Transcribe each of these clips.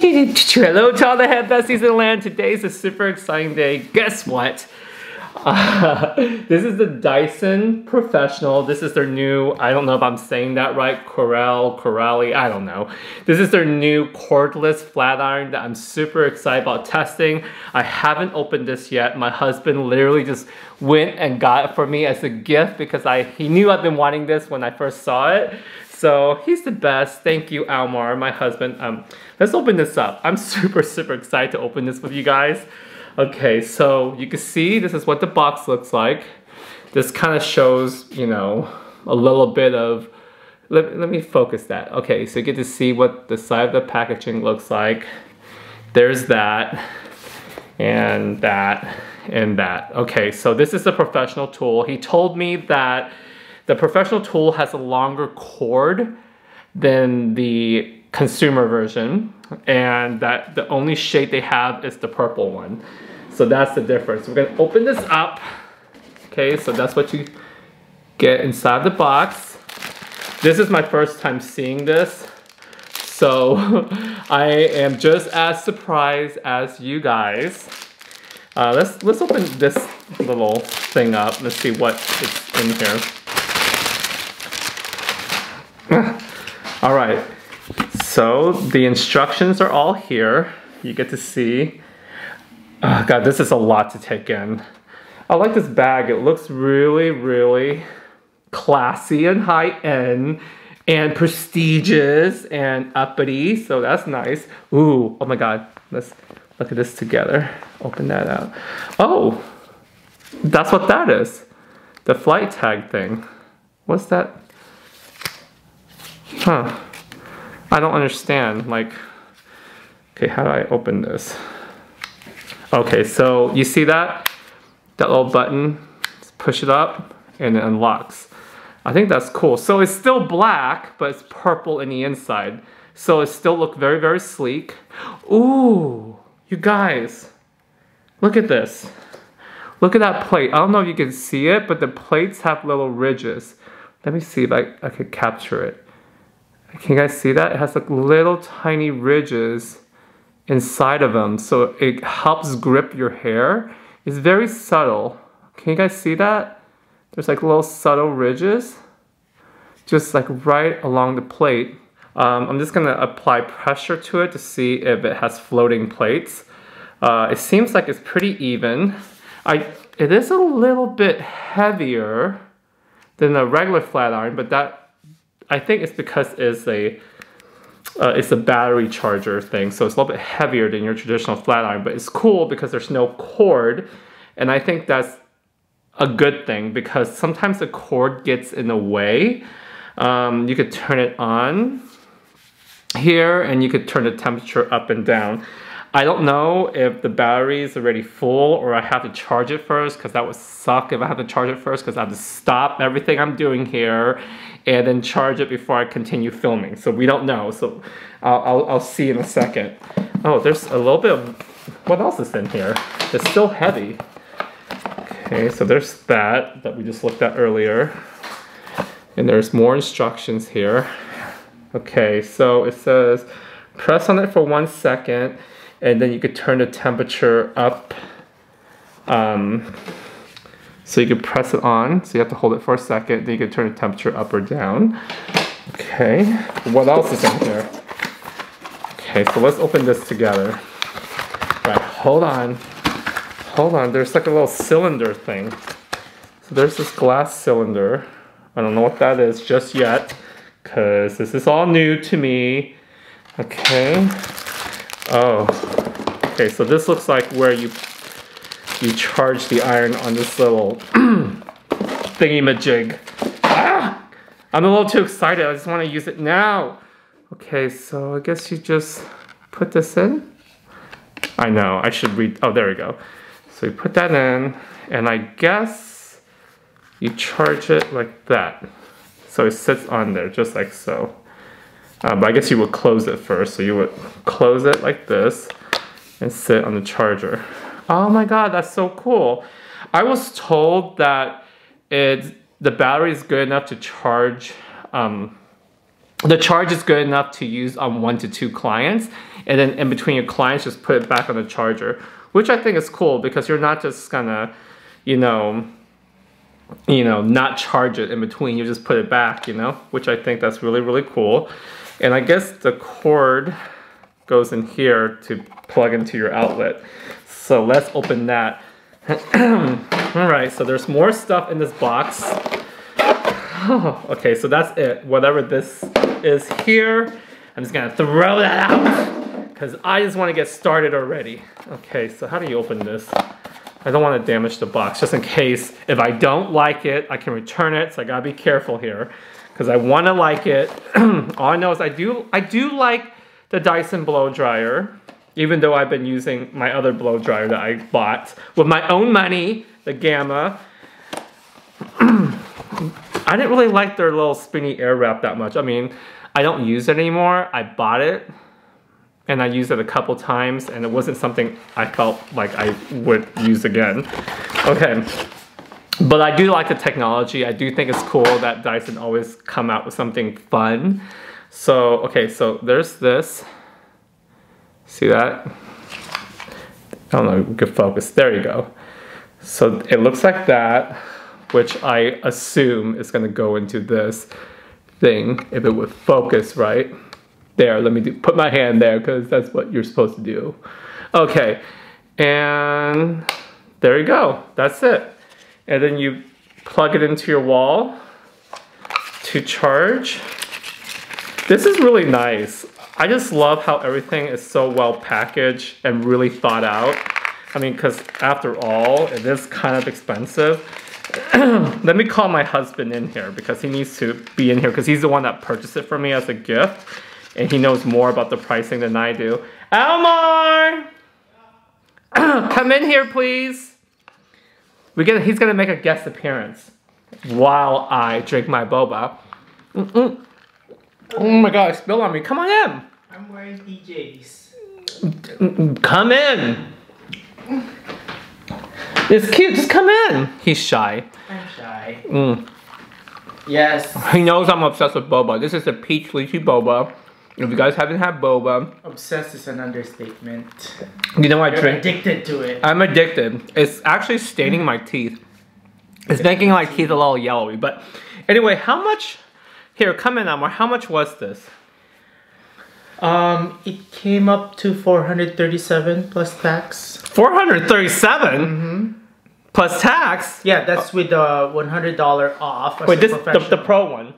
Hello to all the hair besties in the land. Today's a super exciting day. Guess what? This is the Dyson Professional. This is their new, I don't know if I'm saying that right, Corel, Corelli, I don't know. This is their new cordless flat iron that I'm super excited about testing. I haven't opened this yet. My husband literally just went and got it for me as a gift because I he knew I've been wanting this when I first saw it. So he's the best. Thank you, Almar, my husband. Um, let's open this up. I'm super, super excited to open this with you guys. Okay, so you can see this is what the box looks like. This kind of shows, you know, a little bit of, let, let me focus that. Okay, so you get to see what the side of the packaging looks like. There's that, and that, and that. Okay, so this is a professional tool. He told me that the professional tool has a longer cord than the consumer version and that the only shade they have is the purple one. So that's the difference. We're gonna open this up. Okay, so that's what you get inside the box. This is my first time seeing this. So I am just as surprised as you guys. Uh, let's let's open this little thing up. Let's see what is in here. all right, so the instructions are all here. You get to see. Oh God, this is a lot to take in. I like this bag. It looks really, really classy and high end and prestigious and uppity. So that's nice. Ooh, oh my God. Let's look at this together. Open that out. Oh, that's what that is. The flight tag thing. What's that? Huh. I don't understand. Like, okay, how do I open this? Okay, so you see that? That little button, Just push it up and it unlocks. I think that's cool. So it's still black, but it's purple in the inside. So it still look very, very sleek. Ooh, you guys, look at this. Look at that plate. I don't know if you can see it, but the plates have little ridges. Let me see if I, I could capture it. Can you guys see that? It has like little tiny ridges inside of them, so it helps grip your hair. It's very subtle. Can you guys see that? There's like little subtle ridges, just like right along the plate. Um, I'm just gonna apply pressure to it to see if it has floating plates. Uh, it seems like it's pretty even. I, it is a little bit heavier than a regular flat iron, but that I think it's because it's a uh, it's a battery charger thing, so it's a little bit heavier than your traditional flat iron, but it's cool because there's no cord, and I think that's a good thing because sometimes the cord gets in the way. Um, you could turn it on here and you could turn the temperature up and down. I don't know if the battery is already full or I have to charge it first because that would suck if I have to charge it first because I have to stop everything I'm doing here and then charge it before I continue filming. So we don't know. So I'll, I'll, I'll see in a second. Oh, there's a little bit of, what else is in here? It's still heavy. Okay, so there's that that we just looked at earlier. And there's more instructions here. Okay, so it says press on it for one second and then you could turn the temperature up. Um, so you could press it on, so you have to hold it for a second, then you can turn the temperature up or down. Okay, what else is in here? Okay, so let's open this together. Right, hold on. Hold on, there's like a little cylinder thing. So there's this glass cylinder. I don't know what that is just yet, because this is all new to me. Okay. Oh, okay, so this looks like where you you charge the iron on this little thingy-majig. Ah! I'm a little too excited, I just want to use it now. Okay, so I guess you just put this in. I know, I should read, oh, there we go. So you put that in, and I guess you charge it like that. So it sits on there, just like so. Uh, but I guess you would close it first. So you would close it like this and sit on the charger. Oh my god, that's so cool. I was told that it the battery is good enough to charge um, the charge is good enough to use on one to two clients. And then in between your clients, just put it back on the charger, which I think is cool because you're not just gonna, you know, you know, not charge it in between. You just put it back, you know, which I think that's really, really cool. And I guess the cord goes in here to plug into your outlet. So let's open that. All right, so there's more stuff in this box. okay, so that's it. Whatever this is here, I'm just gonna throw that out because I just wanna get started already. Okay, so how do you open this? I don't want to damage the box just in case if I don't like it, I can return it. So I gotta be careful here because I want to like it. All I know is I do I do like the Dyson blow dryer, even though I've been using my other blow dryer that I bought with my own money, the Gamma. I didn't really like their little spinny air wrap that much. I mean, I don't use it anymore. I bought it and I used it a couple times and it wasn't something I felt like I would use again. Okay. But I do like the technology. I do think it's cool that Dyson always come out with something fun. So, okay, so there's this. See that? I don't know, good focus. There you go. So it looks like that, which I assume is gonna go into this thing if it would focus right there, let me do, put my hand there because that's what you're supposed to do. Okay, and there you go, that's it. And then you plug it into your wall to charge. This is really nice. I just love how everything is so well packaged and really thought out. I mean, because after all, it is kind of expensive. Let me call my husband in here because he needs to be in here because he's the one that purchased it for me as a gift and he knows more about the pricing than I do. Elmar! Come in here, please. We get, he's gonna make a guest appearance while I drink my boba. Mm -mm. Oh my god, spill on me. Come on in. I'm wearing PJs. Come in. It's cute, just come in. He's shy. I'm shy. Mm. Yes. He knows I'm obsessed with boba. This is a peach lychee boba. If you guys haven't had boba, Obsessed is an understatement. you know I You're drink. addicted to it. I'm addicted. It's actually staining my teeth. It's making my teeth a little yellowy. But anyway, how much? Here, come in, Amar. How much was this? Um, it came up to 437 plus tax. 437 Mm -hmm. plus tax. Yeah, that's with the $100 off. Wait, this the, the pro one.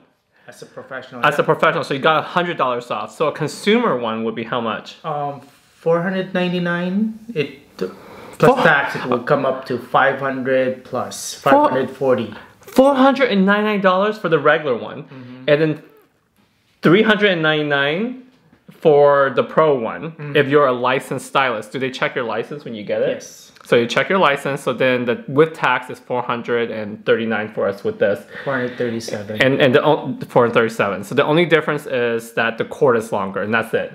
As a professional. As a professional, so you got hundred dollars off. So a consumer one would be how much? um, 499. It plus Four- tax, it will come up to 500 plus 540. Four hundred and ninety nine dollars for the regular one, and then three hundred and ninety nine for the pro one. Mm-hmm. If you're a licensed stylist, do they check your license when you get it? Yes. So you check your license. So then the with tax is four hundred and thirty nine for us with this, 437. and and the four hundred thirty seven. So the only difference is that the cord is longer, and that's it.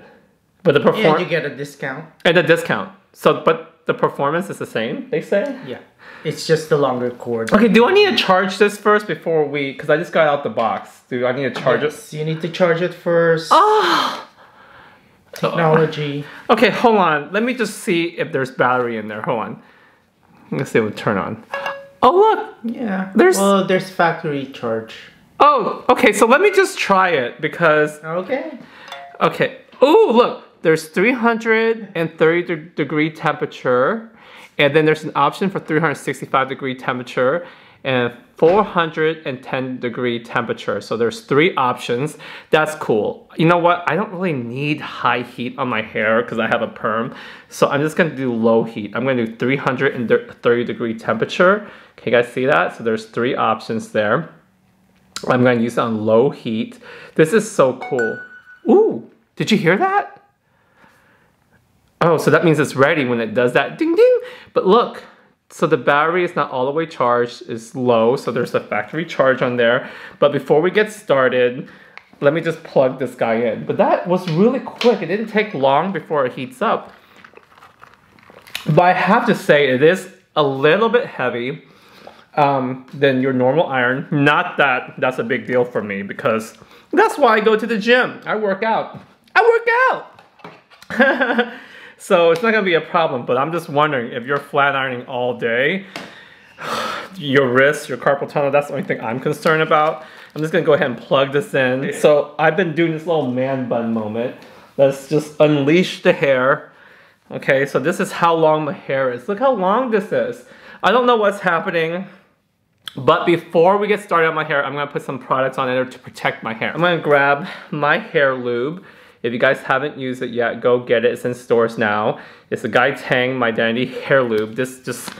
But the and perform you get a discount. and a discount. So but the performance is the same. They say. Yeah. It's just the longer cord. Okay, do I need to charge this first before we? Because I just got out the box. Do I need to charge it? You need to charge it first. Oh. Technology. Okay, hold on. Let me just see if there's battery in there. Hold on. Let's see if it will turn on. Oh look. Yeah. There's- well, there's factory charge. Oh, okay. So let me just try it because Okay. okay. Oh look. There's 330 de- degree temperature, and then there's an option for 365 degree temperature and 410 degree temperature. So there's three options. That's cool. You know what? I don't really need high heat on my hair because I have a perm. So I'm just gonna do low heat. I'm gonna do 330 degree temperature. Can you guys see that? So there's three options there. I'm gonna use it on low heat. This is so cool. Ooh, did you hear that? Oh, so that means it's ready when it does that ding ding. But look, so the battery is not all the way charged, it's low, so there's a factory charge on there. But before we get started, let me just plug this guy in. But that was really quick. It didn't take long before it heats up. But I have to say, it is a little bit heavy um, than your normal iron. Not that that's a big deal for me because That's why I go to the gym. I work out. I work out. so it's not gonna be a problem, but I'm just wondering if you're flat ironing all day, your wrist, your carpal tunnel, that's the only thing I'm concerned about. I'm just gonna go ahead and plug this in. So I've been doing this little man bun moment. Let's just unleash the hair. Okay, so this is how long my hair is. Look how long this is. I don't know what's happening, but before we get started on my hair, I'm gonna put some products on it to protect my hair. I'm gonna grab my hair lube. If you guys haven't used it yet, go get it. It's in stores now. It's the Guy Tang Mydentity Hair Lube. This just,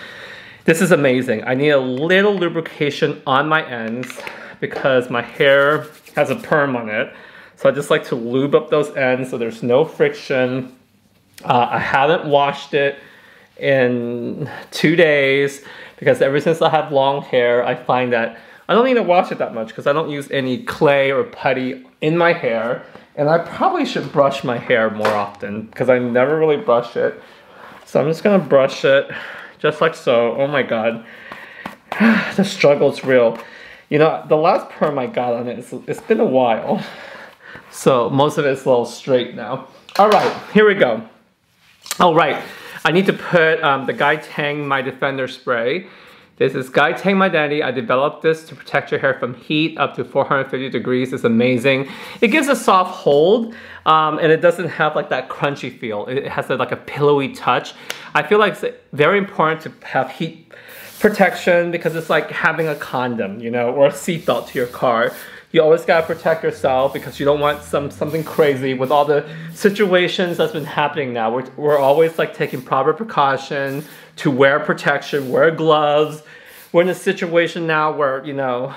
this is amazing. I need a little lubrication on my ends because my hair has a perm on it. So I just like to lube up those ends so there's no friction. Uh, I haven't washed it in two days because ever since I have long hair, I find that I don't need to wash it that much because I don't use any clay or putty in my hair. And I probably should brush my hair more often because I never really brush it. So I'm just gonna brush it just like so. Oh my God, the struggle's real. You know, the last perm I got on it, it's, it's been a while. So most of it's a little straight now. All right, here we go. All right, I need to put um, the Guy Tang My Defender Spray. This is Guy Tang Mydentity. I developed this to protect your hair from heat up to 450 degrees. It's amazing. It gives a soft hold um, and it doesn't have like that crunchy feel. It has a, like a pillowy touch. I feel like it's very important to have heat protection because it's like having a condom, you know, or a seatbelt to your car. You always gotta protect yourself because you don't want some something crazy with all the situations that's been happening now. We're, we're always like taking proper precaution to wear protection, wear gloves. We're in a situation now where, you know,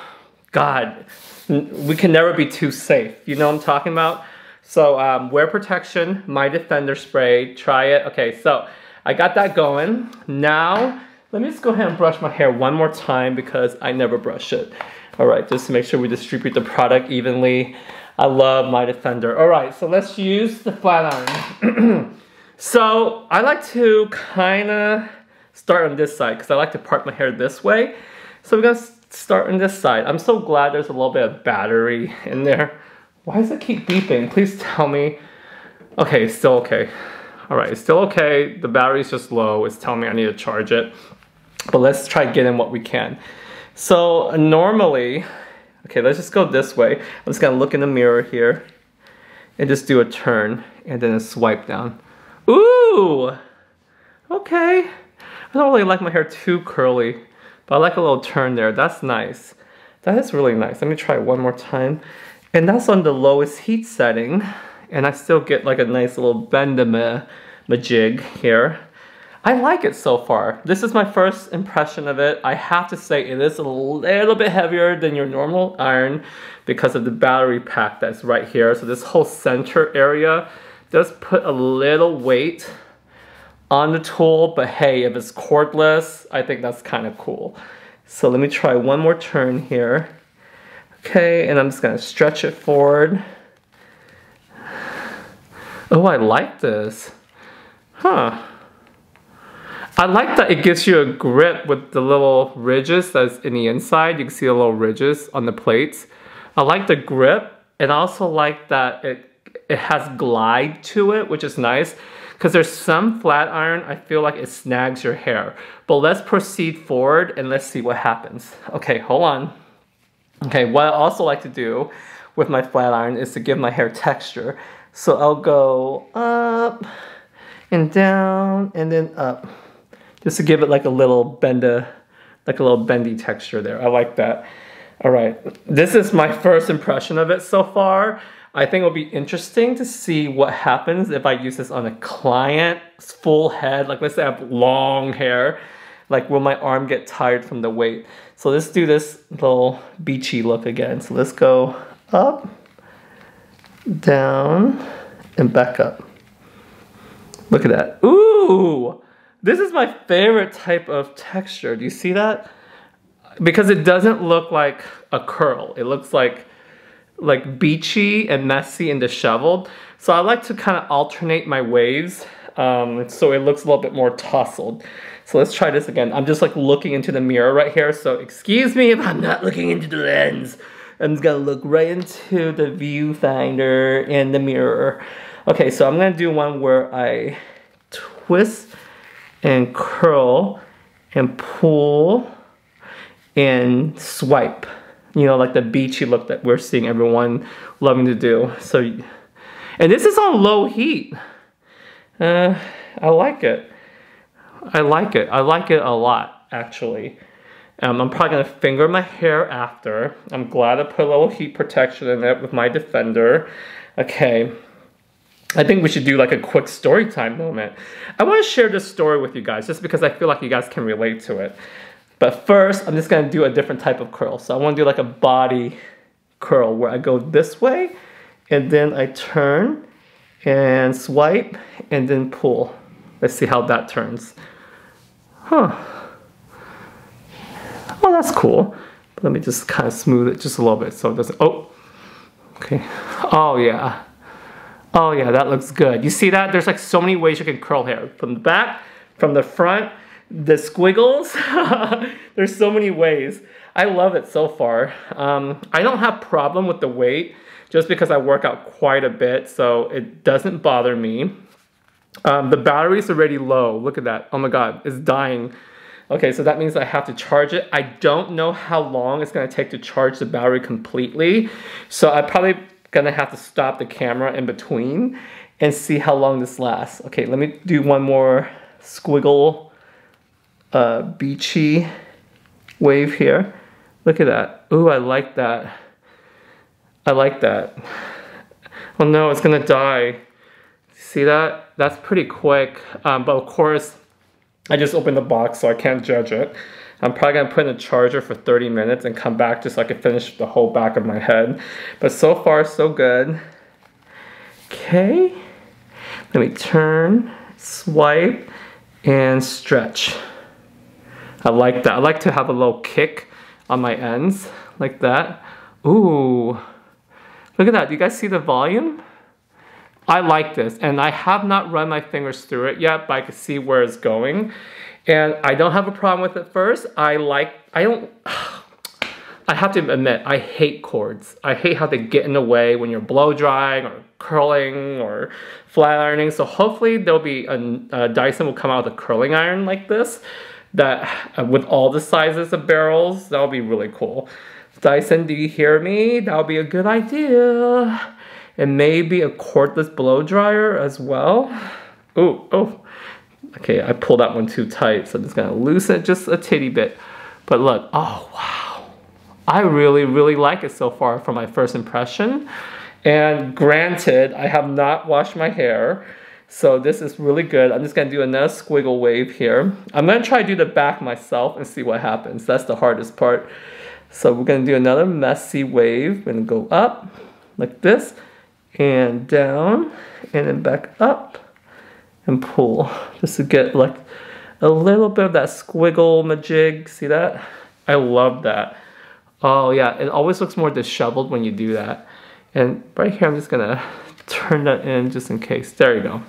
God, we can never be too safe. You know what I'm talking about? So um, wear protection, my defender spray, try it. Okay, so I got that going. Now, let me just go ahead and brush my hair one more time because I never brush it. All right, just to make sure we distribute the product evenly. I love my Defender. All right, so let's use the flat iron. so I like to kind of start on this side because I like to part my hair this way. So we're gonna start on this side. I'm so glad there's a little bit of battery in there. Why does it keep beeping? Please tell me. Okay, it's still okay. All right, it's still okay. The battery's just low. It's telling me I need to charge it. But let's try getting what we can. So normally, okay, let's just go this way. I'm just gonna look in the mirror here and just do a turn and then a swipe down. Ooh, okay. I don't really like my hair too curly, but I like a little turn there. That's nice. That is really nice. Let me try it one more time. And that's on the lowest heat setting. And I still get like a nice little bend majig here. I like it so far. This is my first impression of it. I have to say it is a little bit heavier than your normal iron because of the battery pack that's right here. So this whole center area does put a little weight on the tool, but hey, if it's cordless, I think that's kind of cool. So let me try one more turn here. Okay, and I'm just gonna stretch it forward. Oh, I like this. Huh. I like that it gives you a grip with the little ridges that's in the inside. You can see the little ridges on the plates. I like the grip and I also like that it, it has glide to it, which is nice because there's some flat iron, I feel like it snags your hair. But let's proceed forward and let's see what happens. Okay, hold on. Okay, what I also like to do with my flat iron is to give my hair texture. So I'll go up and down and then up just to give it like a little benda, like a little bendy texture there. I like that. All right, this is my first impression of it so far. I think it'll be interesting to see what happens if I use this on a client's full head. Like let's say I have long hair, like will my arm get tired from the weight? So let's do this little beachy look again. So let's go up, down, and back up. Look at that. Ooh! This is my favorite type of texture. Do you see that? Because it doesn't look like a curl. It looks like like beachy and messy and disheveled. So I like to kind of alternate my waves um, so it looks a little bit more tousled. So let's try this again. I'm just like looking into the mirror right here. So excuse me if I'm not looking into the lens. I'm just gonna look right into the viewfinder and the mirror. Okay, so I'm gonna do one where I twist and curl and pull and swipe. You know, like the beachy look that we're seeing everyone loving to do. So, and this is on low heat. Uh, I like it. I like it. I like it a lot, actually. Um, I'm probably gonna finger my hair after. I'm glad I put a little heat protection in it with my Defender. Okay. I think we should do like a quick story time moment. I want to share this story with you guys just because I feel like you guys can relate to it. But first, I'm just gonna do a different type of curl. So I wanna do like a body curl where I go this way and then I turn and swipe and then pull. Let's see how that turns. Huh. Oh, that's cool. But let me just kind of smooth it just a little bit so it doesn't, oh, okay. Oh yeah. Oh yeah, that looks good. You see that? There's like so many ways you can curl hair. From the back, from the front, the squiggles. There's so many ways. I love it so far. Um, I don't have problem with the weight just because I work out quite a bit, so it doesn't bother me. Um, the battery's already low. Look at that. Oh my God, it's dying. Okay, so that means I have to charge it. I don't know how long it's gonna take to charge the battery completely. So I'm probably gonna have to stop the camera in between and see how long this lasts. Okay, let me do one more squiggle uh, beachy wave here. Look at that. Ooh, I like that. I like that. Oh no, it's gonna die. See that? That's pretty quick. Um, but of course, I just opened the box so I can't judge it. I'm probably gonna put in a charger for 30 minutes and come back just so I can finish the whole back of my head. But so far, so good. Okay, let me turn, swipe, and stretch. I like that. I like to have a little kick on my ends like that. Ooh, Look at that. Do you guys see the volume? I like this and I have not run my fingers through it yet, but I can see where it's going. And I don't have a problem with it first. I like, I don't, I have to admit, I hate cords. I hate how they get in the way when you're blow drying or curling or flat ironing. So hopefully there'll be a, a Dyson will come out with a curling iron like this that uh, with all the sizes of barrels, that'll be really cool. Dyson, do you hear me? That would be a good idea. And maybe a cordless blow dryer as well. Oh, oh. Okay, I pulled that one too tight, so I'm just gonna loosen it just a titty bit. But look, oh wow. I really, really like it so far from my first impression. And granted, I have not washed my hair, so this is really good. I'm just gonna do another squiggle wave here. I'm gonna try to do the back myself and see what happens. That's the hardest part. So we're gonna do another messy wave. We're gonna go up like this and down and then back up and pull just to get like a little bit of that squiggle majig. See that? I love that. Oh yeah, it always looks more disheveled when you do that. And right here, I'm just gonna turn that in just in case. There you go.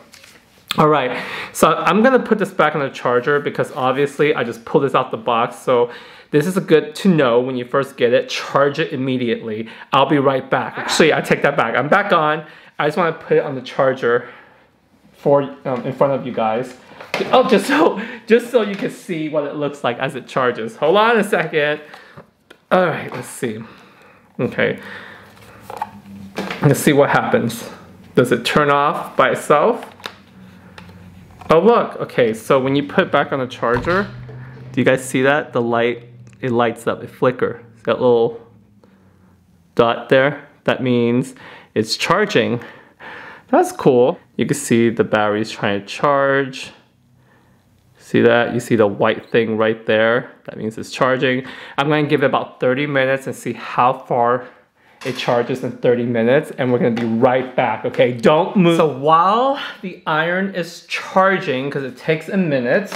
All right, so I'm gonna put this back on the charger because obviously I just pulled this out the box. So this is a good to know when you first get it. Charge it immediately. I'll be right back. Actually, I take that back. I'm back on. I just want to put it on the charger for um, in front of you guys. Oh, just so just so you can see what it looks like as it charges. Hold on a second. All right, let's see. Okay, let's see what happens. Does it turn off by itself? Oh look, okay, so when you put back on the charger, do you guys see that? The light it lights up, it flicker. It's got a little dot there. That means it's charging. That's cool. You can see the battery's trying to charge. See that? You see the white thing right there? That means it's charging. I'm gonna give it about 30 minutes and see how far it charges in 30 minutes and we're gonna be right back, okay? Don't move. So while the iron is charging, because it takes a minute,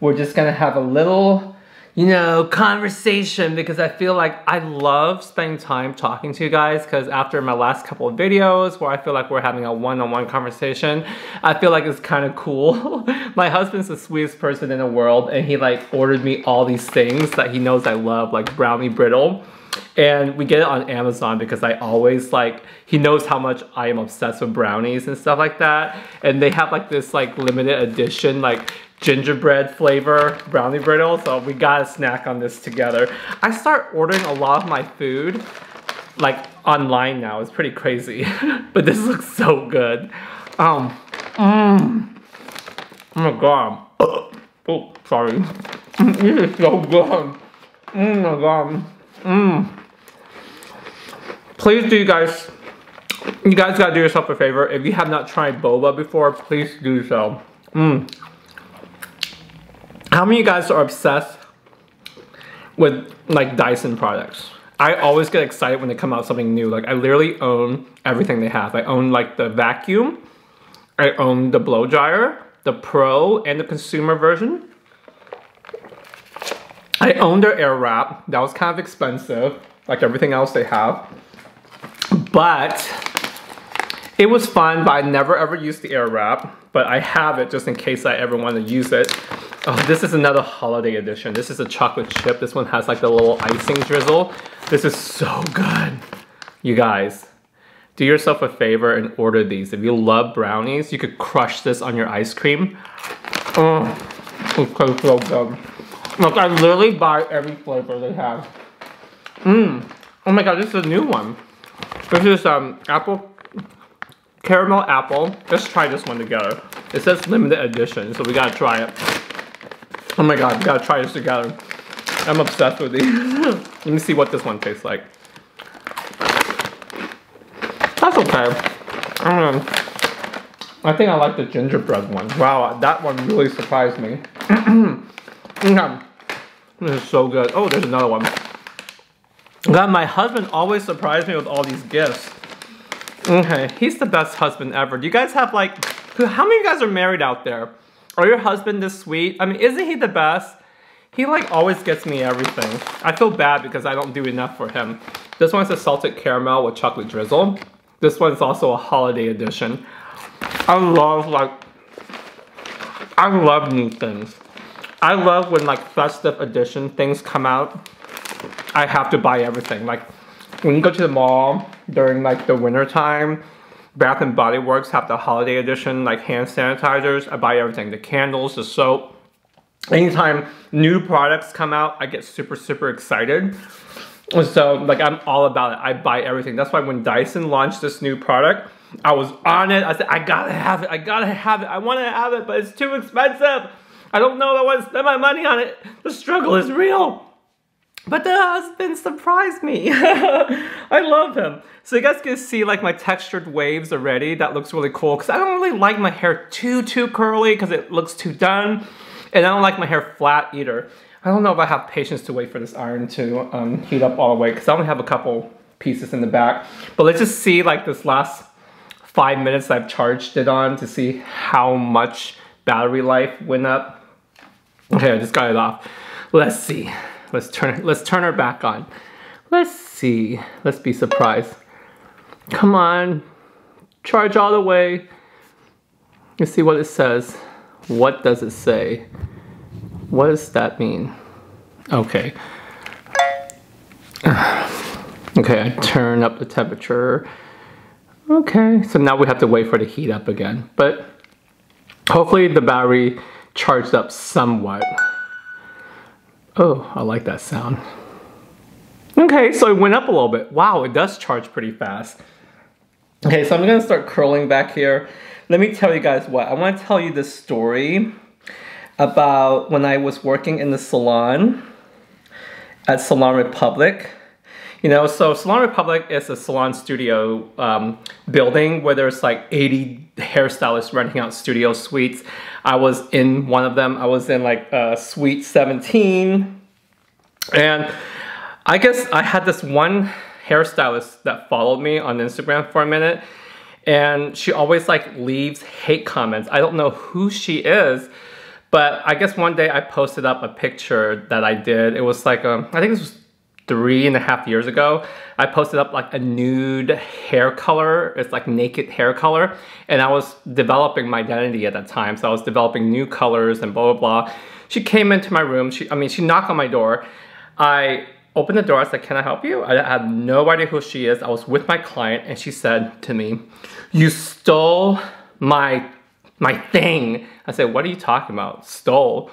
we're just gonna have a little you know, conversation because I feel like I love spending time talking to you guys because after my last couple of videos where I feel like we're having a one-on-one -on -one conversation, I feel like it's kind of cool. my husband's the sweetest person in the world and he like ordered me all these things that he knows I love like brownie brittle. And we get it on Amazon because I always like he knows how much I am obsessed with brownies and stuff like that. And they have like this like limited edition like gingerbread flavor brownie brittle, so we got a snack on this together. I start ordering a lot of my food like online now. It's pretty crazy, but this looks so good. Um, mm. oh my god. Oh, sorry. this is so good. Oh my god. Mmm. Please do you guys, you guys gotta do yourself a favor. If you have not tried boba before, please do so. Mmm. How many of you guys are obsessed with like Dyson products? I always get excited when they come out something new. Like I literally own everything they have. I own like the vacuum, I own the blow dryer, the pro and the consumer version. I own their air wrap. That was kind of expensive, like everything else they have. But it was fun, but I never ever used the air wrap. But I have it just in case I ever want to use it. Oh, this is another holiday edition. This is a chocolate chip. This one has like the little icing drizzle. This is so good. You guys, do yourself a favor and order these. If you love brownies, you could crush this on your ice cream. Oh, so good. Look, I literally buy every flavor they have. Mmm. Oh my god, this is a new one. This is um apple, caramel apple. Let's try this one together. It says limited edition, so we gotta try it. Oh my god, we gotta try this together. I'm obsessed with these. Let me see what this one tastes like. That's okay. Um, I think I like the gingerbread one. Wow, that one really surprised me. okay. This is so good. Oh, there's another one. God, my husband always surprised me with all these gifts. Okay, he's the best husband ever. Do you guys have like, how many of you guys are married out there? Are your husband this sweet? I mean, isn't he the best? He like always gets me everything. I feel bad because I don't do enough for him. This one's a salted caramel with chocolate drizzle. This one's also a holiday edition. I love like, I love new things. I love when like festive edition things come out. I have to buy everything. Like when you go to the mall during like the winter time, Bath and Body Works have the holiday edition, like hand sanitizers. I buy everything, the candles, the soap. Anytime new products come out, I get super, super excited. So like I'm all about it. I buy everything. That's why when Dyson launched this new product, I was on it. I said, I gotta have it. I gotta have it. I wanna have it, but it's too expensive. I don't know if I want to spend my money on it. The struggle is real. But the husband surprised me. I love him. So you guys can see like my textured waves already. That looks really cool because I don't really like my hair too, too curly because it looks too done. And I don't like my hair flat either. I don't know if I have patience to wait for this iron to um, heat up all the way because I only have a couple pieces in the back. But let's just see like this last five minutes I've charged it on to see how much battery life went up. Okay, I just got it off. Let's see. Let's turn let's turn her back on. Let's see. Let's be surprised. Come on. Charge all the way. Let's see what it says. What does it say? What does that mean? Okay. Okay, I turn up the temperature. Okay, so now we have to wait for to heat up again. But hopefully the battery charged up somewhat. Oh, I like that sound. Okay, so it went up a little bit. Wow, it does charge pretty fast. Okay, so I'm gonna start curling back here. Let me tell you guys what, I wanna tell you this story about when I was working in the salon at Salon Republic. You know, so Salon Republic is a salon studio um, building where there's like 80 hairstylists renting out studio suites. I was in one of them. I was in like uh, suite 17. And I guess I had this one hairstylist that followed me on Instagram for a minute. And she always like leaves hate comments. I don't know who she is, but I guess one day I posted up a picture that I did. It was like, um, I think this was three and a half years ago, I posted up like a nude hair color. It's like naked hair color. And I was developing Mydentity at that time. So I was developing new colors and blah, blah, blah. She came into my room. She, I mean, she knocked on my door. I opened the door. I said, Can I help you? I had no idea who she is. I was with my client, and she said to me, You stole my my thing. I said, What are you talking about? Stole.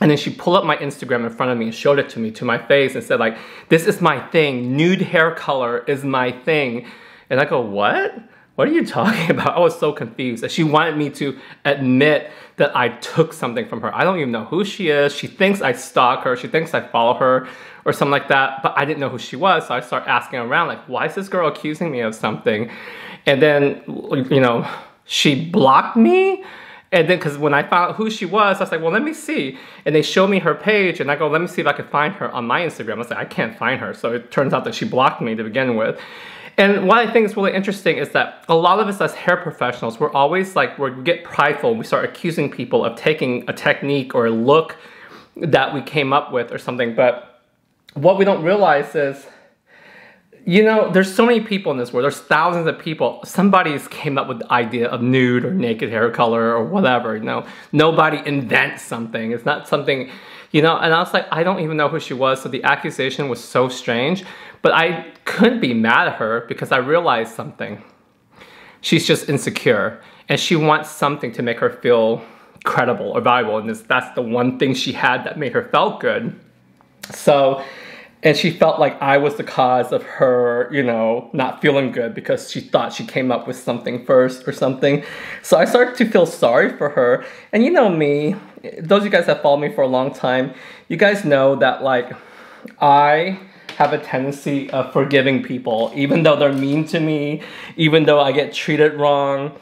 And then she pulled up my Instagram in front of me and showed it to me to my face and said, like, this is my thing. Nude hair color is my thing. And I go, what? What are you talking about? I was so confused. And she wanted me to admit that I took something from her. I don't even know who she is. She thinks I stalk her. She thinks I follow her or something like that. But I didn't know who she was. So I start asking around, like, why is this girl accusing me of something? And then, you know, she blocked me. And then, because when I found who she was, I was like, well, let me see. And they show me her page, and I go, let me see if I can find her on my Instagram. I was like, I can't find her. So it turns out that she blocked me to begin with. And what I think is really interesting is that a lot of us as hair professionals, we're always like, we get prideful. We start accusing people of taking a technique or a look that we came up with or something. But what we don't realize is you know, there's so many people in this world. There's thousands of people. Somebody's came up with the idea of nude or naked hair color or whatever. You know, nobody invents something. It's not something, you know. And I was like, I don't even know who she was. So the accusation was so strange. But I couldn't be mad at her because I realized something. She's just insecure, and she wants something to make her feel credible or valuable. And this, that's the one thing she had that made her felt good. So and she felt like I was the cause of her, you know, not feeling good because she thought she came up with something first or something. So I started to feel sorry for her. And you know me, those of you guys that follow me for a long time, you guys know that like I have a tendency of forgiving people, even though they're mean to me, even though I get treated wrong.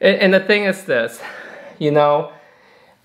And, and the thing is this, you know,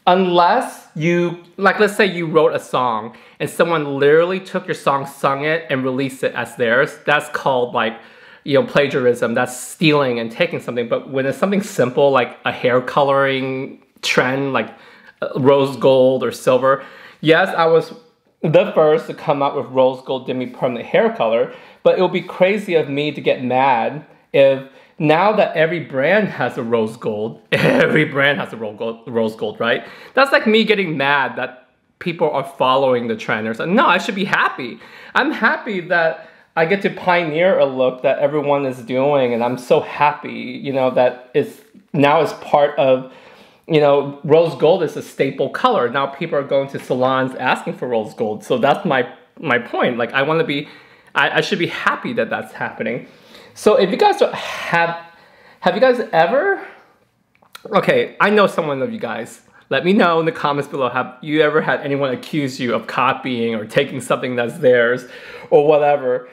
unless you like let's say you wrote a song and someone literally took your song sung it and released it as theirs. That's called like you know plagiarism. That's stealing and taking something. But when it's something simple like a hair coloring trend like uh, rose gold or silver yes i was the first to come up with rose gold demi permanent hair color. But it would be crazy of me to get mad if now that every brand has a rose gold, every brand has a rose gold, rose gold, right? That's like me getting mad that people are following the trend. Or something. No, I should be happy. I'm happy that I get to pioneer a look that everyone is doing, and I'm so happy, you know, that is now is part of, you know, rose gold is a staple color. Now people are going to salons asking for rose gold, so that's my my point. Like I want to be, I, I should be happy that that's happening. So if you guys have, have you guys ever, okay, I know someone of you guys. Let me know in the comments below, have you ever had anyone accuse you of copying or taking something that's theirs or whatever?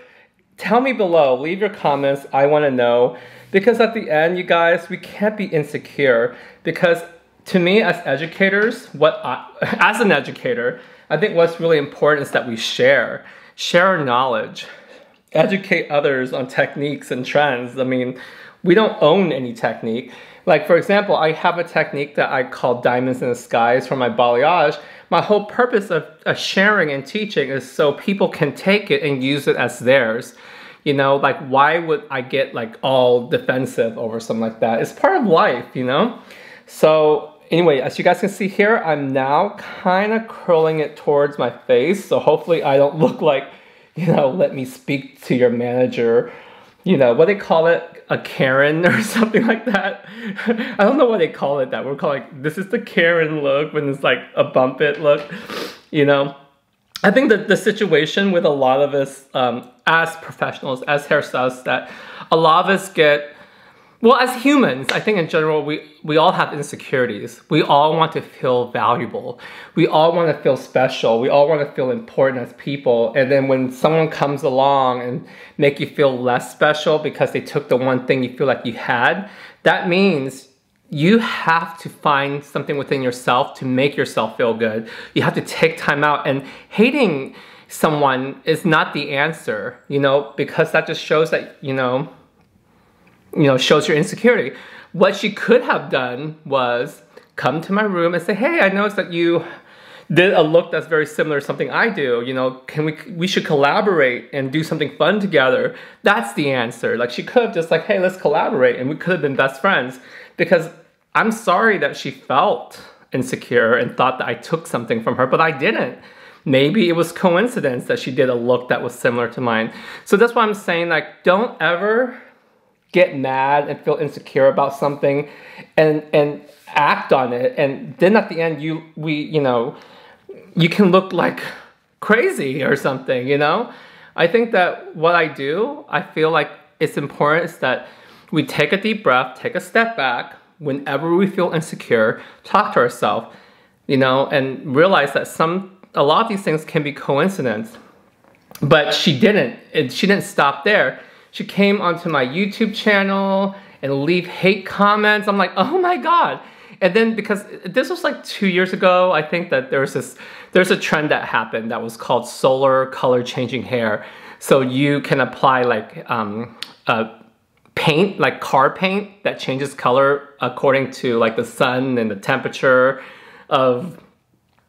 Tell me below, leave your comments, I wanna know. Because at the end, you guys, we can't be insecure because to me as educators, what I, as an educator, I think what's really important is that we share, share our knowledge, educate others on techniques and trends. I mean, we don't own any technique. Like for example, I have a technique that I call diamonds in the skies for my balayage. My whole purpose of, of sharing and teaching is so people can take it and use it as theirs. You know, like why would I get like all defensive over something like that? It's part of life, you know? So anyway, as you guys can see here, I'm now kind of curling it towards my face. So hopefully I don't look like you know, let me speak to your manager. You know, what they call it, a Karen or something like that. I don't know what they call it that. We're calling this is the Karen look when it's like a bump it look, you know. I think that the situation with a lot of us um, as professionals, as hairstylists, that a lot of us get well, as humans, I think in general, we, we all have insecurities. We all want to feel valuable. We all want to feel special. We all want to feel important as people. And then when someone comes along and make you feel less special because they took the one thing you feel like you had, that means you have to find something within yourself to make yourself feel good. You have to take time out and hating someone is not the answer, you know, because that just shows that, you know, you know, shows your insecurity. What she could have done was come to my room and say, hey, I noticed that you did a look that's very similar to something I do. You know, can we we should collaborate and do something fun together? That's the answer. Like she could have just like, hey, let's collaborate, and we could have been best friends. Because I'm sorry that she felt insecure and thought that I took something from her, but I didn't. maybe it was coincidence that she did a look that was similar to mine. So that's why I'm saying like don't ever get mad and feel insecure about something and and act on it and then at the end you we you know you can look like crazy or something, you know? I think that what I do, I feel like it's important is that we take a deep breath, take a step back, whenever we feel insecure, talk to ourselves, you know, and realize that some a lot of these things can be coincidence. But she didn't. She didn't stop there. She came onto my YouTube channel and leave hate comments. I'm like, oh my god. And then because this was like two years ago, I think that there's this there's a trend that happened that was called solar color changing hair. So you can apply like um, paint, like car paint that changes color according to like the sun and the temperature of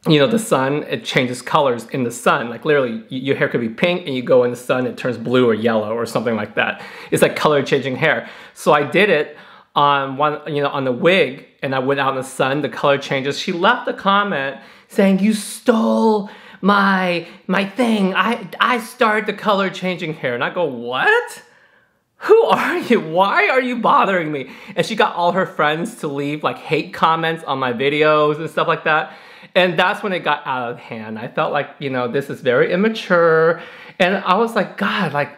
you know the sun it changes colors in the sun. Like literally your hair could be pink and you go in the sun it turns blue or yellow or something like that. It's like color changing hair. So i did it on one you know on the wig and i went out in the sun the color changes. She left a comment saying you stole my my thing. I i started the color changing hair. And i go what? Who are you? Why are you bothering me? And she got all her friends to leave like hate comments on my videos and stuff like that. And that's when it got out of hand. I felt like, you know, this is very immature. And I was like, God, like,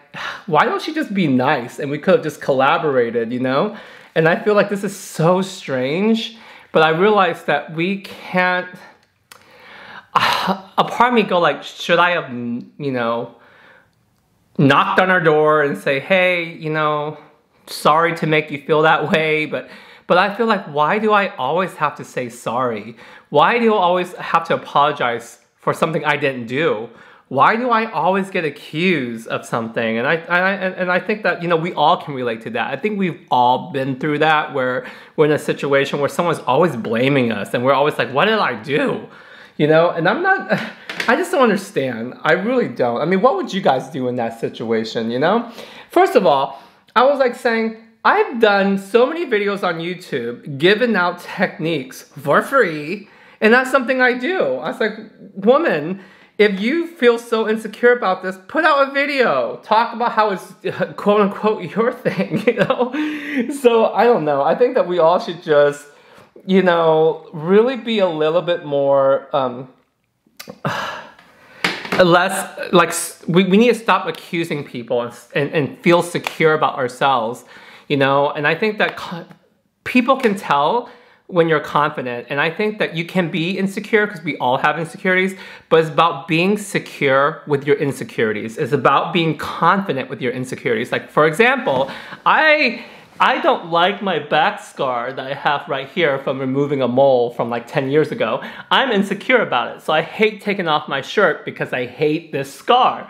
why don't she just be nice? And we could have just collaborated, you know? And I feel like this is so strange. But I realized that we can't. A part of me go like, should I have, you know, knocked on our door and say, hey, you know, sorry to make you feel that way, but but I feel like why do I always have to say sorry? Why do I always have to apologize for something I didn't do? Why do I always get accused of something? And I, I and I think that you know we all can relate to that. I think we've all been through that where we're in a situation where someone's always blaming us and we're always like, what did I do? You know, and I'm not I just don't understand. I really don't. I mean, what would you guys do in that situation, you know? First of all, I was like saying, I've done so many videos on YouTube giving out techniques for free, and that's something I do. I was like, woman, if you feel so insecure about this, put out a video. Talk about how it's quote unquote your thing, you know? So I don't know. I think that we all should just, you know, really be a little bit more um, less like we, we need to stop accusing people and, and, and feel secure about ourselves you know and i think that people can tell when you're confident and i think that you can be insecure because we all have insecurities but it's about being secure with your insecurities it's about being confident with your insecurities like for example i I don't like my back scar that I have right here from removing a mole from like 10 years ago. I'm insecure about it, so I hate taking off my shirt because I hate this scar.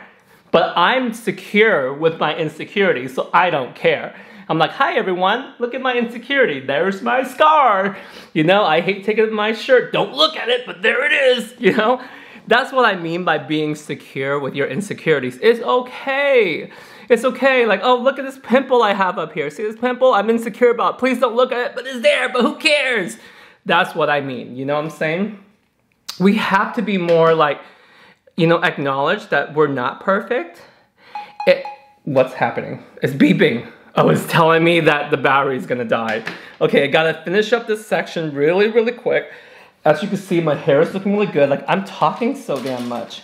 But I'm secure with my insecurity, so I don't care. I'm like, hi everyone, look at my insecurity. There's my scar. You know, I hate taking my shirt. Don't look at it, but there it is. You know, that's what I mean by being secure with your insecurities. It's okay. It's okay. Like, oh, look at this pimple I have up here. See this pimple? I'm insecure about. Please don't look at it, but it's there, but who cares? That's what I mean. You know what I'm saying? We have to be more like, you know, acknowledge that we're not perfect. It, what's happening? It's beeping. Oh, it's telling me that the battery's gonna die. Okay, I gotta finish up this section really, really quick. As you can see, my hair is looking really good. Like, I'm talking so damn much.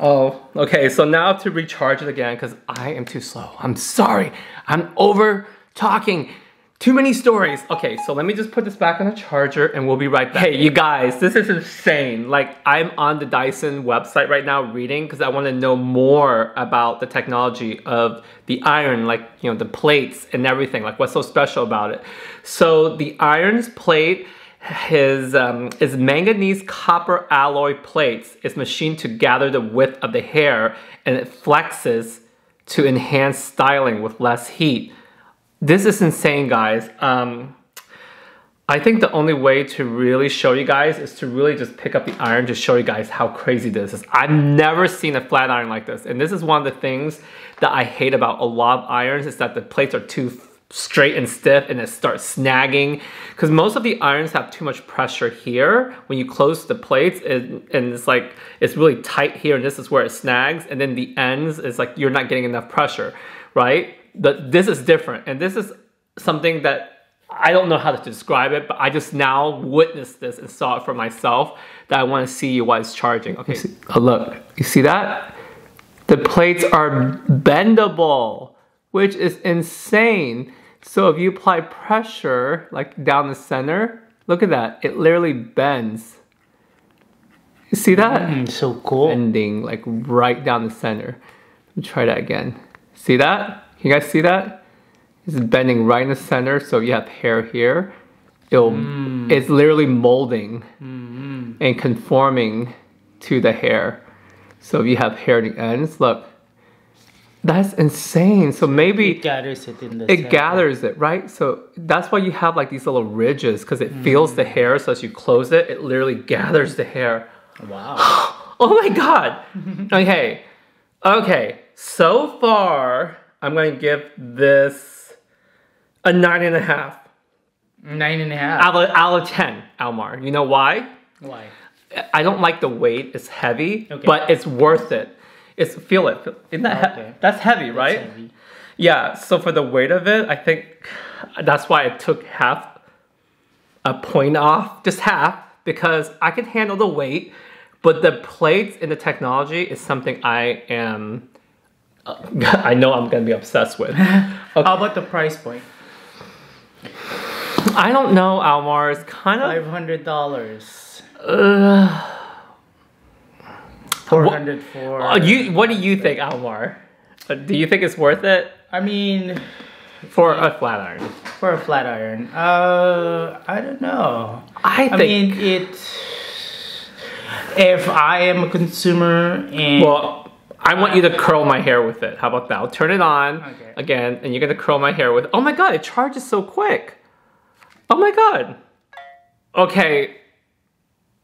Oh, okay, so now to recharge it again because I am too slow. I'm sorry, I'm over talking. Too many stories. Okay, so let me just put this back on the charger and we'll be right back. Hey, you guys, this is insane. Like, I'm on the Dyson website right now reading because I want to know more about the technology of the iron, like, you know, the plates and everything. Like, what's so special about it? So, the iron's plate his, um, manganese copper alloy plates is machined to gather the width of the hair and it flexes to enhance styling with less heat. This is insane, guys. Um, I think the only way to really show you guys is to really just pick up the iron to show you guys how crazy this is. I've never seen a flat iron like this. And this is one of the things that I hate about a lot of irons is that the plates are too straight and stiff and it starts snagging because most of the irons have too much pressure here when you close the plates and, and it's like it's really tight here and this is where it snags and then the ends is like you're not getting enough pressure right but this is different and this is something that I don't know how to describe it, but I just now witnessed this and saw it for myself that I want to see while it's charging. Okay, oh, look, you see that? The plates are bendable, which is insane. So if you apply pressure, like down the center, look at that. It literally bends. You see that? Mm, so cool. Bending like right down the center. Let me try that again. See that? You guys see that? It's bending right in the center, so you have hair here. It'll, Mm. It's literally molding Mm-hmm. and conforming to the hair. So if you have hair at the ends, look, that's insane. So maybe It gathers it in the it center. gathers it, right? So that's why you have like these little ridges because it feels the hair. So as you close it, it literally gathers the hair. Wow. Oh my god. okay. Okay. So far, I'm gonna give this a nine and a half Nine and a half. out of, out of ten. Almar, you know why? Why? I don't like the weight. It's heavy, Okay. but it's worth it. It's feel it. Isn't that he- that's heavy, right? It's heavy. Yeah. So for the weight of it, I think that's why I took half a point off, just half, because I can handle the weight, but the plates and the technology is something I am. I know I'm gonna be obsessed with. How about the price point? I don't know, Almar. It's kind of. Five hundred dollars. Uh, Four hundred uh, you, what do you think, Almar? Uh, Do you think it's worth it I mean, for a flat iron? for a flat iron. Uh, I don't know. I I think. mean, it. If I am a consumer and Well, I want you to curl my hair with it. How about that? I'll turn it on Okay. again, and you're gonna curl my hair with. Oh my god, it charges so quick. Oh my god. Okay,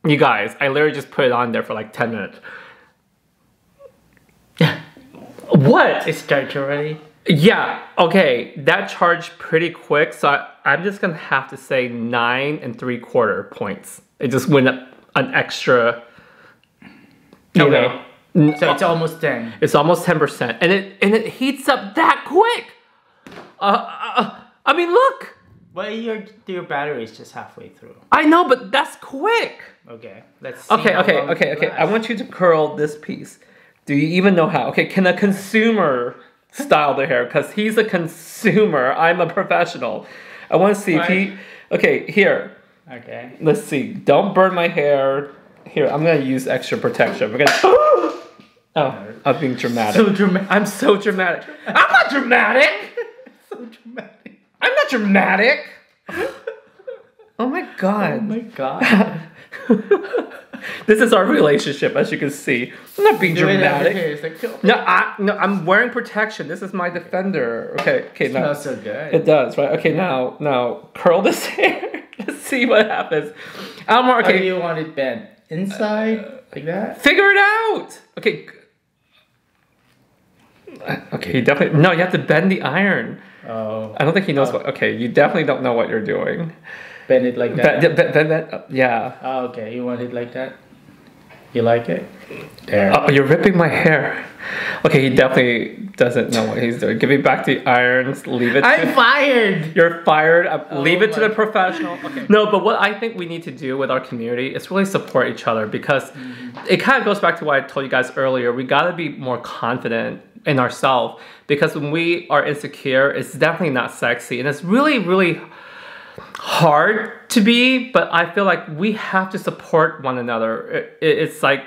you guys, I literally just put it on there for like ten minutes. what? it starts already. Yeah. Okay, that charged pretty quick, so I, I'm just gonna have to say nine and three quarter points. It just went up an extra. You Okay. know. So it's almost ten. it's almost 10% and it and it heats up that quick! Uh, uh, i mean look! But your your battery is just halfway through. i know but that's quick! Okay, let's. See okay okay okay okay. I want you to curl this piece. Do you even know how? Okay can a consumer style their hair? Because he's a consumer. I'm a professional. I want to see if he okay here. Okay. let's see. Don't burn my hair. Here i'm gonna use extra protection. We're gonna oh i'm being dramatic So dramatic. i'm so dramatic i'm not dramatic so dramatic. I'm not dramatic. Oh my god. Oh my god. this is our relationship, as you can see. I'm not being Do it every dramatic. day. It's like, No, I, no, I'm wearing protection. This is my defender. Okay, okay, it now smells so good. it does, right? Okay, now, now curl this hair. Let's see what happens. Almar, How do you want it bent? Inside? Uh, like that? figure it out. Okay. Okay, you definitely no. You have to bend the iron. Oh. I don't think he knows what. Okay, you definitely don't know what you're doing. Bend it like that? Bend, bend, bend that. Yeah. Oh, okay. You want it like that? You like it? There. Oh, you're ripping my hair. Okay, he definitely doesn't know what he's doing. Give me back the irons. Leave it. I'm To, fired! you're fired. Uh, leave it to the professional. Okay. No, but what I think we need to do with our community is really support each other because it kind of goes back to what I told you guys earlier. We got to be more confident in ourselves because when we are insecure, it's definitely not sexy, and it's really, really hard to be, but I feel like we have to support one another. It, it- it's like,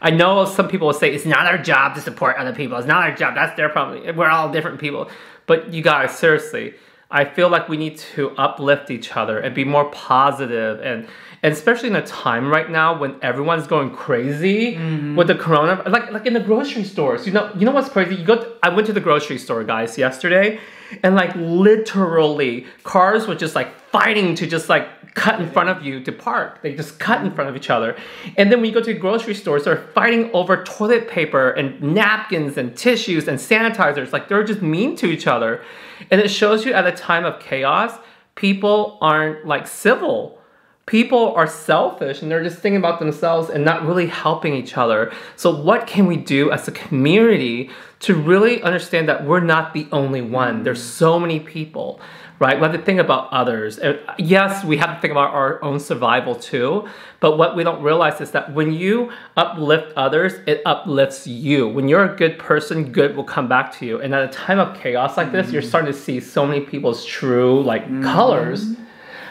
I know some people will say it's not our job to support other people. It's not our job. That's their problem. We're all different people. But you guys, seriously, I feel like we need to uplift each other and be more positive and and especially in a time right now when everyone's going crazy mm-hmm. with the corona like like in the grocery stores you know you know what's crazy you go I went to the grocery store guys yesterday and like literally cars were just like fighting to just like cut in front of you to park. They just cut in front of each other. And then when you go to the grocery stores, they're fighting over toilet paper and napkins and tissues and sanitizers. Like they're just mean to each other. And it shows you at a time of chaos, people aren't like civil. People are selfish and they're just thinking about themselves and not really helping each other. So, what can we do as a community to really understand that we're not the only one? There's so many people right? We have to think about others. And yes, we have to think about our own survival too. But what we don't realize is that when you uplift others, it uplifts you. When you're a good person, good will come back to you. And at a time of chaos like this, mm-hmm. you're starting to see so many people's true like mm-hmm. colors.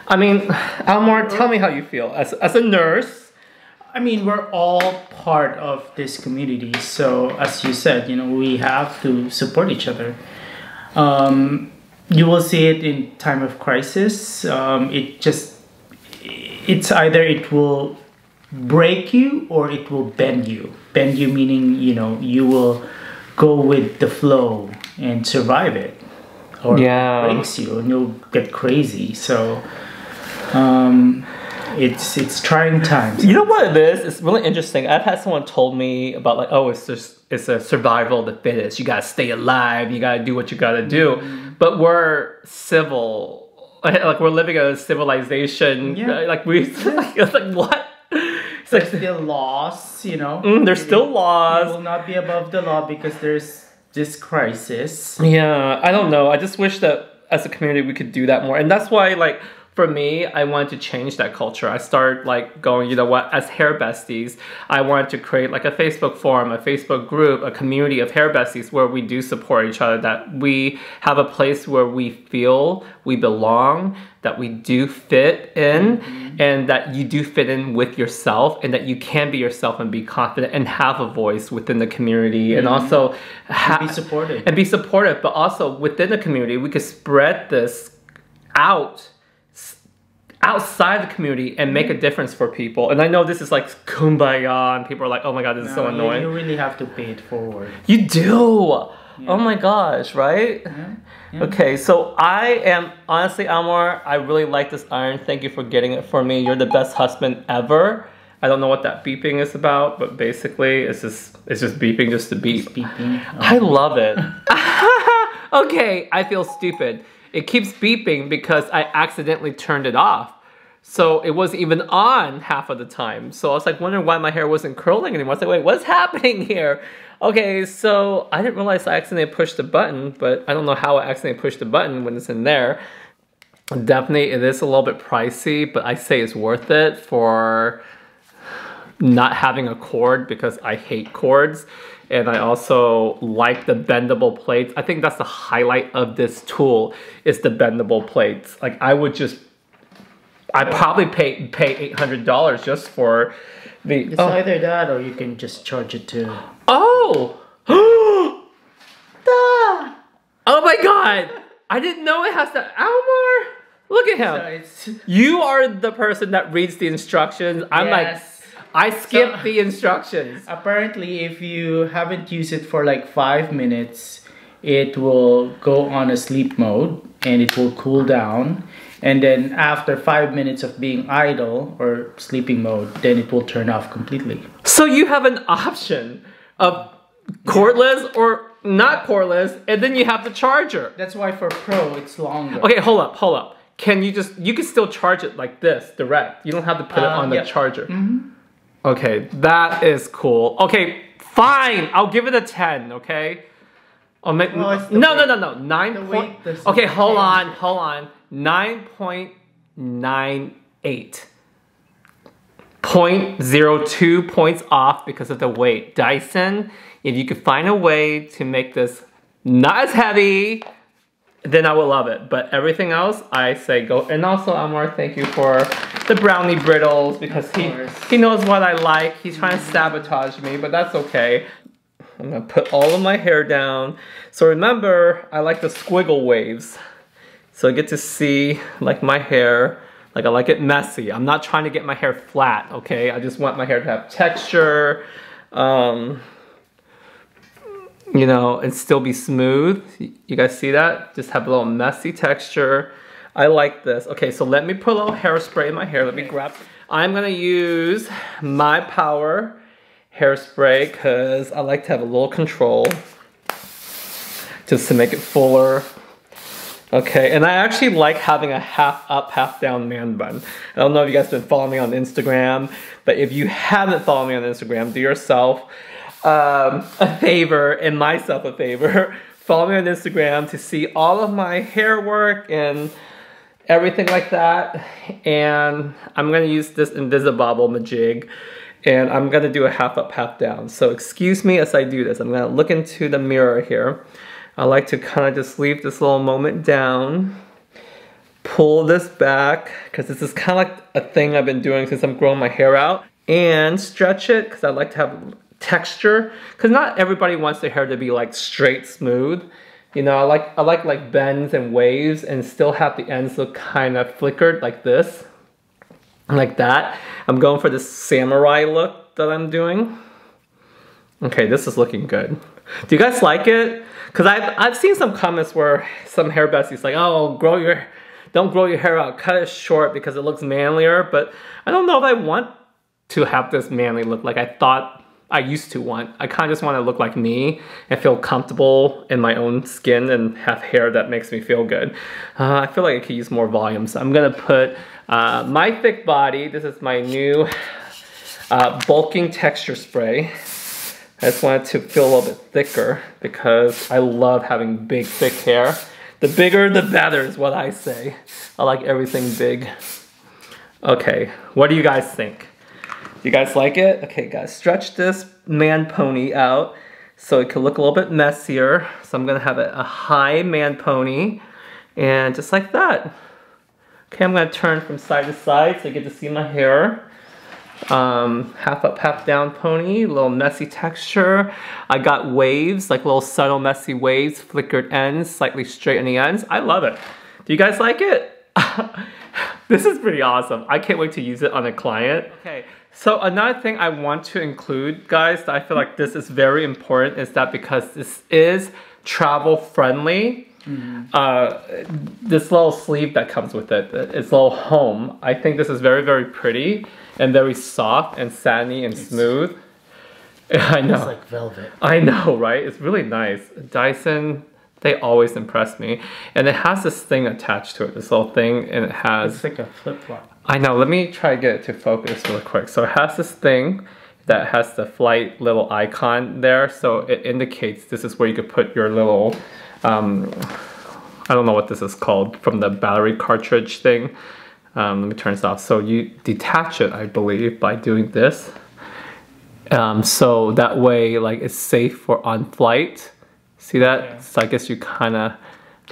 I mean, Almar, tell me how you feel as as a nurse. I mean, we're all part of this community. So, as you said, you know, we have to support each other. Um, you will see it in time of crisis. Um, it just it's either it will break you or it will bend you. Bend you meaning you know you will go with the flow and survive it, or yeah. breaks you and you'll get crazy. So. Um, it's it's trying times. You know what it is? It's really interesting. I've had someone told me about like, oh, it's just it's a survival of the fittest. You gotta stay alive. You gotta do what you gotta do. Mm-hmm. But we're civil. Like we're living a civilization. Yeah. Like we like, like what? It's there's like, still laws, you know. Mm, there's still laws. Will not be above the law because there's this crisis. Yeah, I don't know. I just wish that as a community we could do that more, and that's why like for me, I wanted to change that culture. I started like going, you know what, as hair besties, I wanted to create like a Facebook forum, a Facebook group, a community of hair besties where we do support each other, that we have a place where we feel we belong, that we do fit in, mm-hmm. and that you do fit in with yourself, and that you can be yourself and be confident and have a voice within the community, mm-hmm. and also ha- and be supportive. And be supportive, but also within the community, we could spread this out outside the community and make a mm. difference for people. And I know this is like kumbaya, and people are like, "Oh my god, this no, is so annoying." You, really have to pay it forward. You do. Yeah. Oh my gosh, right? Yeah. Yeah. Okay, so I am honestly, Almar, I really like this iron. Thank you for getting it for me. You're the best husband ever. I don't know what that beeping is about, but basically, it's just it's just beeping just to beep. Just beeping. Oh. I love it. okay, I feel stupid. It keeps beeping because I accidentally turned it off. So it wasn't even on half of the time. So I was like wondering why my hair wasn't curling anymore. I was like, wait, what's happening here? Okay, so I didn't realize I accidentally pushed the button, but I don't know how I accidentally pushed the button when it's in there. Definitely, it is a little bit pricey, but I say it's worth it for not having a cord because I hate cords. And I also like the bendable plates. I think that's the highlight of this tool is the bendable plates. Like I would just I probably pay pay eight hundred dollars just for the. It's oh. either that or you can just charge it to. Oh. oh my god! I didn't know it has to. Almar, look at him. So you are the person that reads the instructions. I'm yes. like. I skipped so, the instructions. Apparently, if you haven't used it for like five minutes, it will go on a sleep mode and it will cool down and then after five minutes of being idle or sleeping mode then it will turn off completely. So you have an option of cordless or not cordless and then you have the charger. That's why for pro it's longer. Okay hold up hold up. Can you just you can still charge it like this direct. You don't have to put uh, it on the charger. Mm-hmm. okay that is cool. Okay fine. I'll give it a 10 okay? Oh, no, no, no, no, nine point. Okay, hold on, hold on. 9.98. 0.02 points off because of the weight. Dyson, if you could find a way to make this not as heavy, then I would love it. But everything else, I say go. And also, Almar, thank you for the brownie brittles because he, he knows what I like. He's trying to sabotage me, but that's okay. I'm gonna put all of my hair down. So remember, I like the squiggle waves. So I get to see like my hair, like I like it messy. I'm not trying to get my hair flat, okay? I just want my hair to have texture. Um, you know, and still be smooth. You guys see that? Just have a little messy texture. I like this. Okay, so let me put a little hairspray in my hair. Let me grab. I'm gonna use my Power hairspray because I like to have a little control just to make it fuller. Okay, and I actually like having a half up, half down man bun. I don't know if you guys have been following me on Instagram, but if you haven't followed me on Instagram, do yourself um, a favor and myself a favor. Follow me on Instagram to see all of my hair work and everything like that. And I'm gonna use this Invisibobble Majig and I'm gonna do a half up, half down. So excuse me as I do this. I'm gonna look into the mirror here. I like to kind of just leave this little moment down, pull this back, because this is kind of like a thing I've been doing since I'm growing my hair out, and stretch it, because I like to have texture, because not everybody wants their hair to be like straight smooth. You know, I like I like like bends and waves and still have the ends look kind of flickered like this, like that. I'm going for this samurai look that I'm doing. Okay, this is looking good. Do you guys like it? Because I've, I've seen some comments where some hair besties like, oh, grow your, don't grow your hair out, cut it short because it looks manlier. But I don't know if I want to have this manly look like I thought I used to want. I kind of just want to look like me and feel comfortable in my own skin and have hair that makes me feel good. Uh, I feel like I could use more volume. So I'm going to put uh, my thick body. This is my new uh, bulking texture spray. I just wanted to feel a little bit thicker because I love having big, thick hair. The bigger, the better is what I say. I like everything big. Okay, what do you guys think? You guys like it? Okay, guys, stretch this man pony out so it can look a little bit messier. So I'm gonna have a high man pony and just like that. Okay, I'm gonna turn from side to side so you get to see my hair um, half up, half down pony, little messy texture. I got waves, like little subtle messy waves, flickered ends, slightly straight on the ends. I love it. Do you guys like it? this is pretty awesome. I can't wait to use it on a client. Okay, so another thing I want to include, guys, that I feel like this is very important is that because this is travel friendly, Mm. Uh, this little sleeve that comes with it, it's a little home. I think this is very, very pretty and very soft and satiny and it's, smooth. I know. It's like velvet. I know, right? It's really nice. Dyson, they always impress me. And it has this thing attached to it, this little thing, and it has... It's like a flip-flop. I know, let me try to get it to focus really quick. So it has this thing that has the flight little icon there, so it indicates this is where you could put your little um, I don't know what this is called from the battery cartridge thing. Um, let me turn this off. So you detach it, I believe, by doing this. Um, so that way, like, it's safe for on flight. See that? Yeah. So I guess you kind of,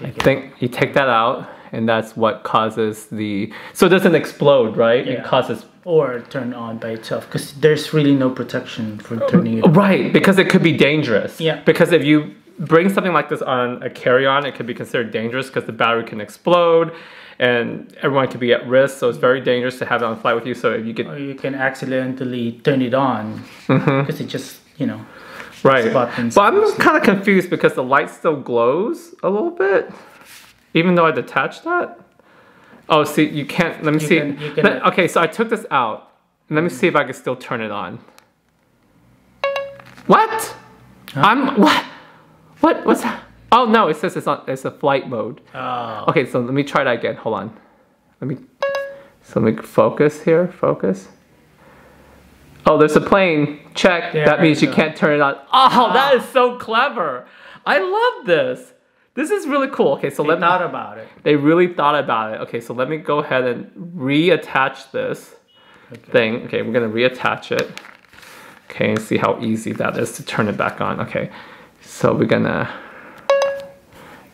I think you take that out, and that's what causes the. So it doesn't explode, right? Yeah. It causes. Or turn on by itself, because there's really no protection for turning it. Right, because it could be dangerous. Yeah. Because if you bring something like this on a carry-on, it could be considered dangerous because the battery can explode and everyone could be at risk. So it's very dangerous to have it on flight with you. So if you get, or you can accidentally turn it on because mm-hmm. it just you know. Right. But I'm kind of confused because the light still glows a little bit, even though I detached that. Oh, see, you can't. Let me you see. Can, can let, okay, so I took this out. Let me see if I can still turn it on. What? Huh? I'm what? What? What's that? Oh no, it says it's on. It's a flight mode. Oh. Okay, so let me try that again. Hold on. Let me. So let me focus here. Focus. Oh, there's a plane. Check. that means you can't turn it on. Oh, ah. that is so clever. I love this. This is really cool. Okay, so they let thought me, about it. They really thought about it. Okay, so let me go ahead and reattach this okay. thing. Okay, we're gonna reattach it. Okay, and see how easy that is to turn it back on. Okay. So we're gonna,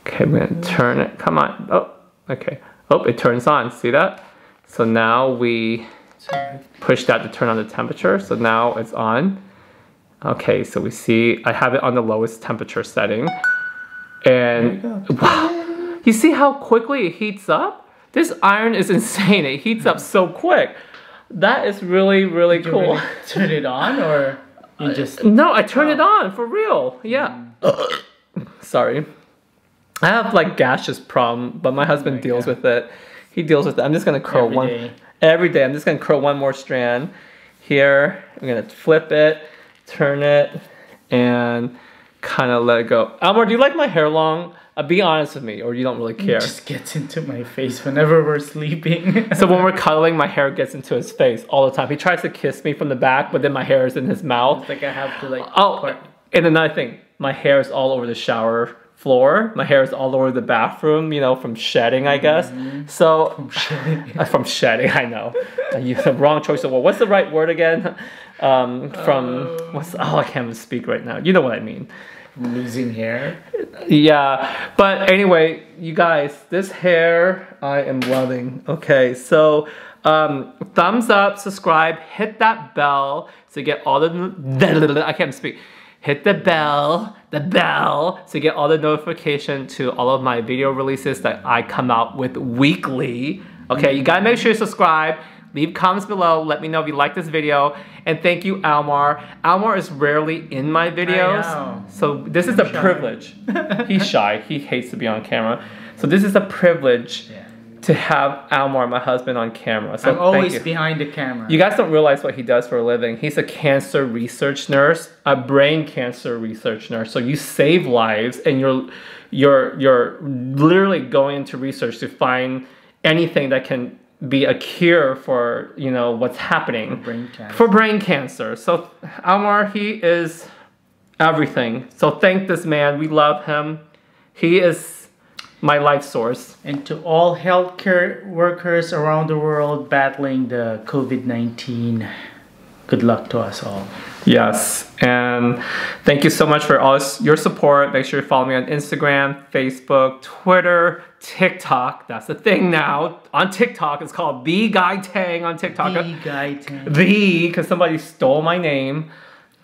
okay, we're gonna turn it, come on, oh, okay. Oh, it turns on, see that? So now we push that to turn on the temperature. So now it's on. Okay, so we see, I have it on the lowest temperature setting. And wow, you see how quickly it heats up? This iron is insane, it heats up so quick. That is really, really cool. Really turn it on or? You just uh, No, I turned it oh. on for real. Yeah. Mm. Sorry. I have like gaseous problem, but my oh husband my deals God. with it. He deals with it. I'm just gonna curl Every one day. every day. I'm just gonna curl one more strand here. I'm gonna flip it, turn it, and kind of let it go. Almar, do you like my hair long? Uh, be honest with me, or you don't really care. It just gets into my face whenever we're sleeping. So when we're cuddling, my hair gets into his face all the time. He tries to kiss me from the back, but then my hair is in his mouth. It's like I have to like. Oh, part- and another thing, my hair is all over the shower floor. My hair is all over the bathroom, you know, from shedding, I guess. So, uh, from shedding, I know. you used the wrong choice of word. What's the right word again? Um, from, what's, oh, I can't even speak right now. You know what I mean. Losing hair. Yeah, but anyway, you guys, this hair I am loving. Okay, so um, thumbs up, subscribe, hit that bell to get all the. I can't speak. Hit the bell, the bell to get all the notification to all of my video releases that I come out with weekly. Okay, you gotta make sure you subscribe. Leave comments below. Let me know if you like this video. And thank you, Almar. Almar is rarely in my videos. So this is a shy. privilege. He's shy. He hates to be on camera. So this is a privilege Yeah. to have Almar, my husband, on camera. So I'm always behind the camera. You guys don't realize what he does for a living. He's a cancer research nurse, a brain cancer research nurse. So you save lives, and you're you're you're literally going into research to find anything that can be a cure for you know what's happening brain cancer. for brain cancer. So Almar, he is everything. So thank this man. We love him. He is my life source. and to all healthcare workers around the world battling the COVID 19, good luck to us all. Yes, and thank you so much for all your support. Make sure you follow me on Instagram, Facebook, Twitter, TikTok. That's the thing now. On TikTok, it's called The Guy Tang on TikTok. The guy Tang. The, because somebody stole my name.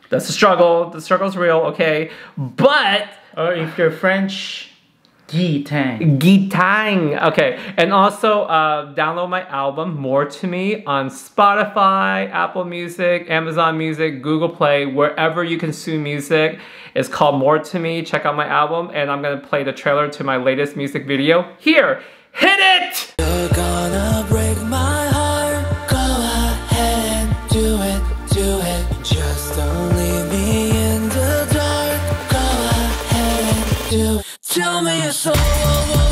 That's the struggle. The struggle's real, okay? But Or if you're French, Guy Tang. Gitang. Okay, and also uh, download my album More to Me on Spotify, Apple Music, Amazon Music, Google Play, wherever you consume music. It's called More to Me. Check out my album, and I'm gonna play the trailer to my latest music video. Here, hit it! Tell me it's so.